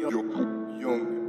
Young. young.